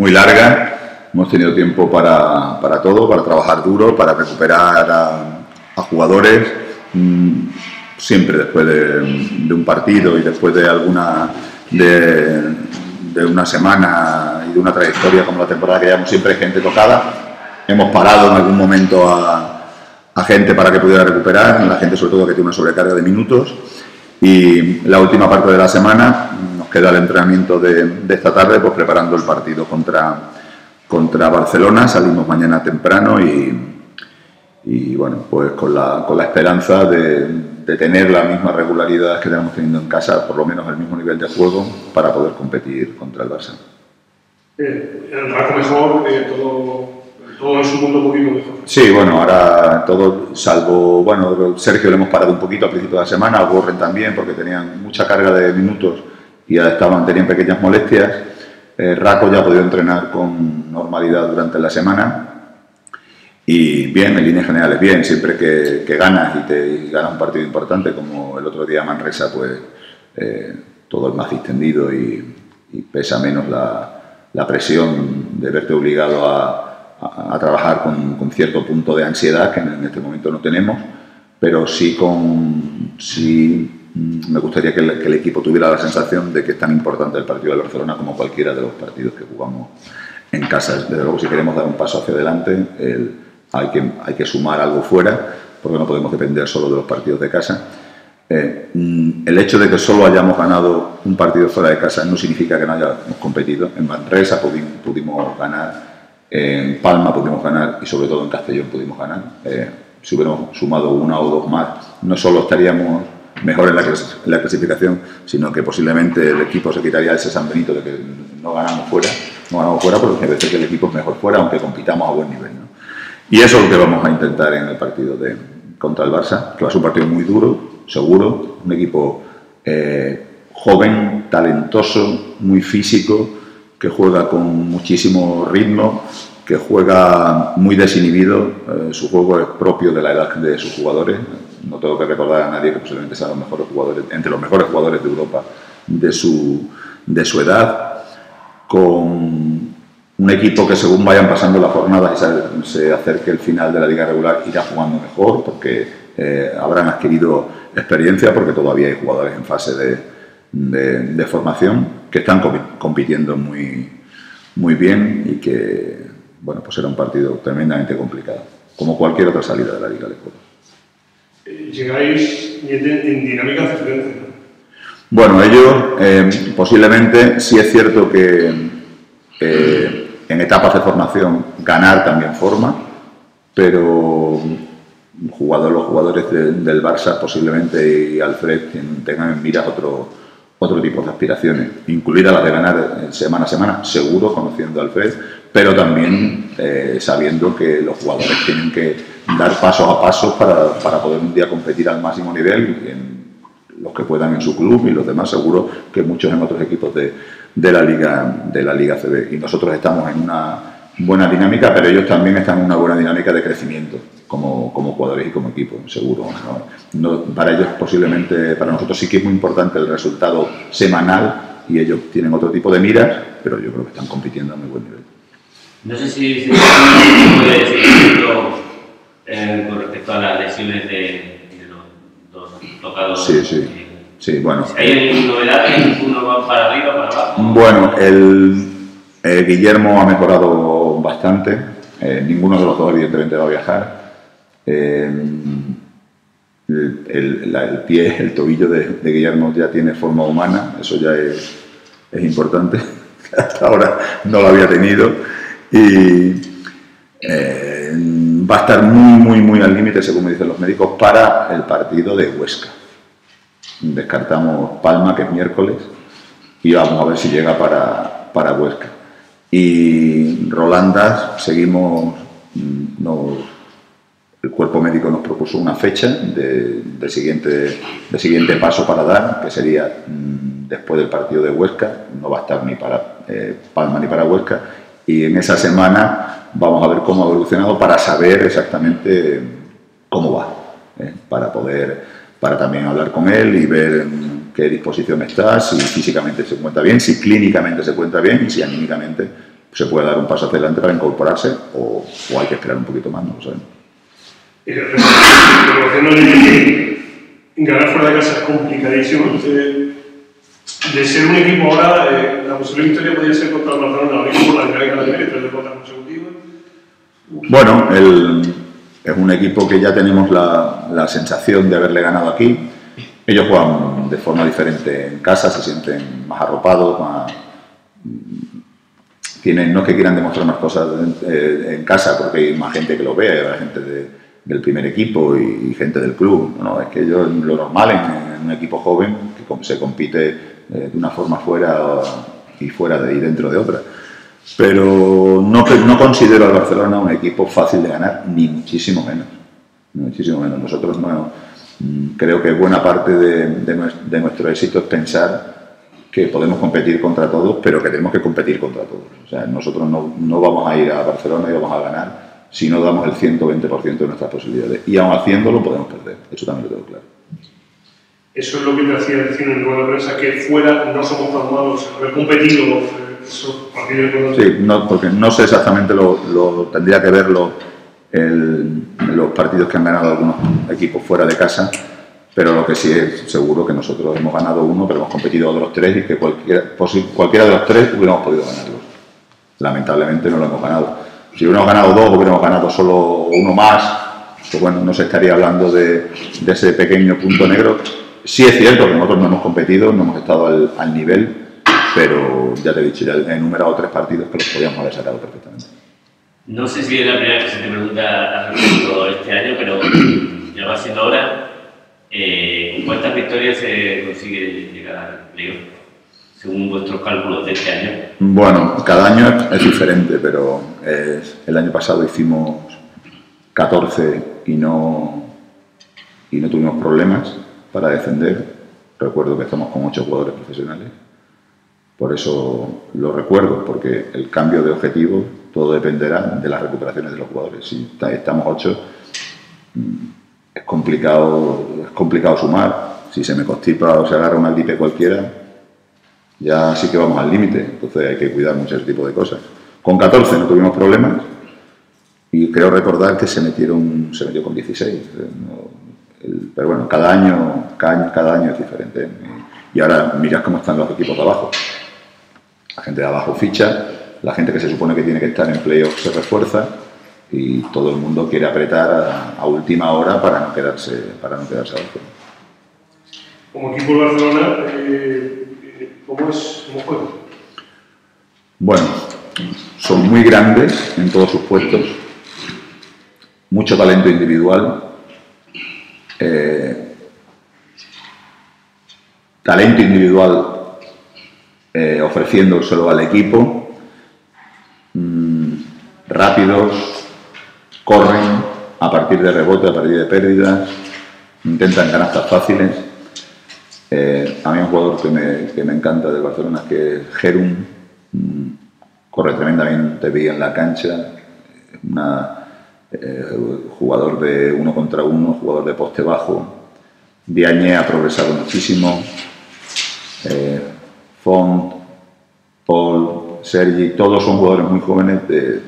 muy larga. Hemos tenido tiempo para, para todo, para trabajar duro, para recuperar a, a jugadores. mm, Siempre después de, de un partido y después de alguna de, de una semana y de una trayectoria como la temporada que llevamos, siempre hay gente tocada. Hemos parado en algún momento a, a gente para que pudiera recuperar, la gente sobre todo que tiene una sobrecarga de minutos. Y la última parte de la semana queda el entrenamiento de, de esta tarde, pues preparando el partido contra, contra Barcelona. Salimos mañana temprano y, y bueno, pues con la, con la esperanza de, de tener la misma regularidad que tenemos teniendo en casa, por lo menos el mismo nivel de juego, para poder competir contra el Barça. Eh, el rato mejor, eh, todo, todo en su mundo un poquito mejor. Sí, bueno, ahora todo, salvo, bueno, Sergio le hemos parado un poquito al principio de la semana, Borren también, porque tenían mucha carga de minutos y ya estaban, tenían pequeñas molestias. Eh, Raco ya ha podido entrenar con normalidad durante la semana. Y bien, en líneas generales, bien, siempre que, que ganas y te ganas un partido importante, como el otro día Manresa, pues eh, todo es más distendido y, pesa menos la, presión de verte obligado a, trabajar con, cierto punto de ansiedad que en, en este momento no tenemos, pero sí con sí me gustaría que el, equipo tuviera la sensación de que es tan importante el partido de Barcelona como cualquiera de los partidos que jugamos en casa. Desde luego, si queremos dar un paso hacia adelante, el- hay, que, sumar algo fuera, porque no podemos depender solo de los partidos de casa. Eh, mm, el hecho de que solo hayamos ganado un partido fuera de casa no significa que no hayamos competido. En Manresa pudi- pudimos ganar, en Palma pudimos ganar y sobre todo en Castellón pudimos ganar. Eh, si hubiéramos sumado una o dos más, no solo estaríamos mejor en la, en la clasificación, sino que posiblemente el equipo se quitaría ese San Benito de que no ganamos fuera, no ganamos fuera porque hay veces que el equipo es mejor fuera, aunque compitamos a buen nivel. ¿no? Y eso es lo que vamos a intentar en el partido de, contra el Barça, que va a ser un partido muy duro, seguro, un equipo eh, joven, talentoso, muy físico, que juega con muchísimo ritmo, que juega muy desinhibido, eh, su juego es propio de la edad de sus jugadores. No tengo que recordar a nadie que posiblemente sean los mejores jugadores, entre los mejores jugadores de Europa de su, de su edad, con un equipo que según vayan pasando las jornadas y se, acerque el final de la liga regular irá jugando mejor porque eh, habrán adquirido experiencia porque todavía hay jugadores en fase de, de- formación que están compitiendo muy, muy bien y que bueno pues será un partido tremendamente complicado como cualquier otra salida de la liga de juego. Llegáis en, en dinámica diferente. ¿no? Bueno, ellos eh, posiblemente sí es cierto que eh, en etapas de formación ganar también forma, pero jugador, los jugadores de- del Barça posiblemente y Alfred ten- tengan en miras otro, otro tipo de aspiraciones, incluidas las de ganar eh, semana a semana, seguro conociendo a Alfred, pero también eh, sabiendo que los jugadores tienen que dar pasos a pasos para, para poder un día competir al máximo nivel. en- los que puedan en su club y los demás seguro que muchos en otros equipos de, de la liga de la liga CB y nosotros estamos en una buena dinámica pero ellos también están en una buena dinámica de crecimiento como, como jugadores y como equipo seguro ¿no? No- para ellos posiblemente para nosotros sí que es muy importante el resultado semanal y ellos tienen otro tipo de miras pero yo creo que están compitiendo a muy buen nivel No sé si se puede decir eh, con respecto a las lesiones de, de los dos tocados. sí sí sí bueno ¿Hay novedades? ¿Uno va para arriba, para abajo? Bueno, el, eh, Guillermo ha mejorado bastante. Eh, ninguno de los dos, evidentemente, va a viajar. Eh, el, el- la- el pie, el tobillo de, de Guillermo ya tiene forma humana, eso ya es, es importante. Hasta ahora no lo había tenido. Y eh, va a estar muy, muy, muy al límite, según me dicen los médicos, para el partido de Huesca. Descartamos Palma, que es miércoles, y vamos a ver si llega para, para Huesca. Y Rolandas, seguimos, mm, el cuerpo médico nos propuso una fecha de, de siguiente, de siguiente paso para dar, que sería mm, después del partido de Huesca, no va a estar ni para eh, Palma ni para Huesca, y en esa semana vamos a ver cómo ha evolucionado para saber exactamente cómo va, ¿eh? para poder, para también hablar con él y ver en qué disposición está, si físicamente se encuentra bien, si clínicamente se encuentra bien y si anímicamente se puede dar un paso hacia adelante para incorporarse o, o hay que esperar un poquito más, no lo sabemos. Que ganar fuera de casa es complicadísimo. Eh, de ser un equipo ahora, eh, la posible victoria podría ser contra el Barcelona, ahora mismo la dinámica tiene, tres derrotas consecutivas. Bueno, el- es un equipo que ya tenemos la, la sensación de haberle ganado aquí. Ellos juegan de forma diferente en casa, se sienten más arropados, más, tienen, no es que quieran demostrar más cosas en, eh, en casa porque hay más gente que lo ve, hay gente de- del primer equipo y, gente del club. ¿no? Es que ellos, lo normal en, en un equipo joven que se compite eh, de una forma fuera y fuera de, y dentro de otra. Pero no, no considero al Barcelona un equipo fácil de ganar, ni muchísimo menos. Ni muchísimo menos. Nosotros no, mm, creo que buena parte de, de de nuestro éxito es pensar que podemos competir contra todos, pero que tenemos que competir contra todos. O sea, nosotros no, no vamos a ir a Barcelona y vamos a ganar si no damos el 120% de nuestras posibilidades. Y aún haciéndolo podemos perder. Eso también lo tengo claro. Eso es lo que te hacía decir en rueda de prensa, que fuera no somos tan malos, haber competido importantes. Sí, no, porque no sé exactamente lo, lo- tendría que verlo el- los partidos que han ganado algunos equipos fuera de casa, pero lo que sí es seguro que nosotros hemos ganado uno, pero hemos competido otros tres y que cualquiera, de los tres hubiéramos podido ganarlos. Lamentablemente no lo hemos ganado. Si hubiéramos ganado dos, hubiéramos ganado solo uno más, pues bueno, no se estaría hablando de ese pequeño punto negro. Sí es cierto que nosotros no hemos competido, no hemos estado al, al nivel, pero ya te he dicho, ya he enumerado tres partidos que los podíamos haber sacado perfectamente. No sé si es la primera vez que se te pregunta al respecto este año, pero ya va siendo hora. Eh, ¿Con cuántas victorias se consigue llegar al playoff? Según vuestros cálculos de este año. Bueno, cada año es diferente, pero es- el año pasado hicimos 14 y no, y no tuvimos problemas para defender. Recuerdo que estamos con 8 jugadores profesionales. Por eso lo recuerdo, porque el cambio de objetivo todo dependerá de las recuperaciones de los jugadores. Si ta- estamos 8, es complicado, es complicado sumar. Si se me constipa o se agarra una gripe cualquiera, ya sí que vamos al límite, entonces hay que cuidar mucho ese tipo de cosas. Con 14 no tuvimos problemas y creo recordar que se metieron, se metió con 16. eh, no, el- pero bueno, cada año, cada año, cada año es diferente. Y ahora mirad cómo están los equipos de abajo. La gente de abajo ficha, la gente que se supone que tiene que estar en playoff se refuerza y todo el mundo quiere apretar a, a última hora para no quedarse, para no quedarse abajo. Como equipo de Barcelona, eh, eh, ¿cómo es? ¿Cómo juega? Bueno, son muy grandes en todos sus puestos, mucho talento individual, eh, talento individual eh, ofreciéndoselo al equipo, mm, rápidos, corren a partir de rebote, a partir de pérdidas, intentan canastas fáciles. Eh, a mí un jugador que me, que me encanta del Barcelona que es Gerum, mm, corre tremendamente bien en la cancha, una, eh, jugador de uno contra uno, jugador de poste bajo. Diagne ha progresado muchísimo. Eh, Font, Paul, Sergi, todos son jugadores muy jóvenes de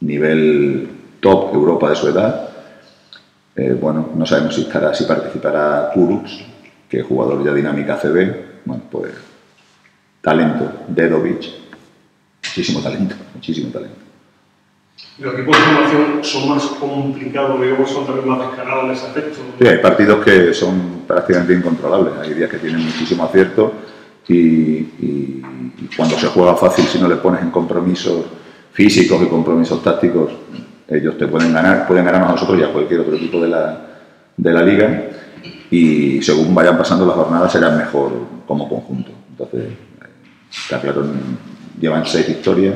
nivel top Europa de su edad. Eh, bueno, no sabemos si, estará, si participará Kurucs, que es jugador ya dinámica CB. Bueno, pues talento, Dedovic, muchísimo talento, muchísimo talento. Los equipos de formación son más complicados, digamos, son también más descarados en ese aspecto. Sí, hay partidos que son prácticamente incontrolables, hay días que tienen muchísimo acierto y, y- y cuando se juega fácil, si no le pones en compromisos físicos y compromisos tácticos, ellos te pueden ganar, pueden ganarnos a nosotros y a cualquier otro equipo de la, de la liga y según vayan pasando las jornadas serán mejor como conjunto. Entonces, Está claro, llevan seis victorias,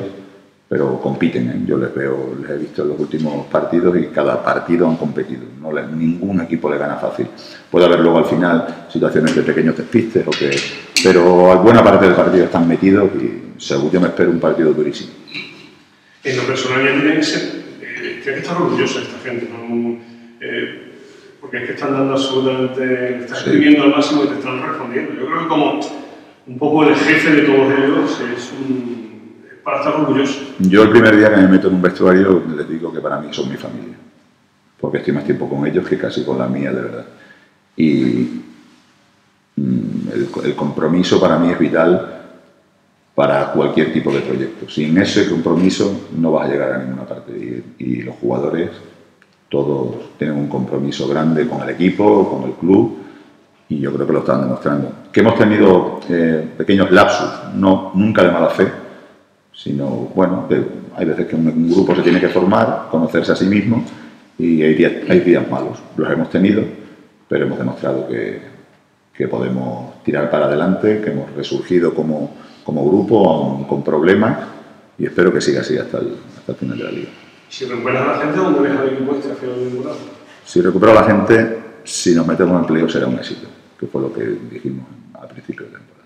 pero compiten. ¿eh? Yo les veo, les he visto en los últimos partidos y cada partido han competido. No le- ningún equipo le gana fácil. Puede haber luego al final situaciones de pequeños despistes, o que, pero a buena parte del partido están metidos y seguro yo me espero un partido durísimo. En lo personal que ser, eh, tiene que estar orgulloso de esta gente, ¿no? Eh, porque es que están dando absolutamente, le estás Sí. escribiendo al máximo y te están respondiendo. Yo creo que como un poco el jefe de todos ellos es, un, para estar orgulloso. Yo el primer día que me meto en un vestuario les digo que para mí son mi familia, porque estoy más tiempo con ellos que casi con la mía de verdad. Y mm, el, el compromiso para mí es vital para cualquier tipo de proyecto. Sin ese compromiso no vas a llegar a ninguna parte. Y, y los jugadores, todos tienen un compromiso grande con el equipo, con el club, y yo creo que lo están demostrando. Que hemos tenido eh, pequeños lapsus, no, nunca de mala fe, sino, bueno, que hay veces que un, grupo se tiene que formar, conocerse a sí mismo, y hay días, hay días malos. Los hemos tenido, pero hemos demostrado que, que podemos tirar para adelante, que hemos resurgido como, como grupo, aun con problemas, y espero que siga así hasta el, hasta el final de la liga. Si recuperas a la gente, ¿dónde ves al equipo este a? Si recupero a la gente, si nos metemos en playoff será un éxito, que fue lo que dijimos al principio de temporada.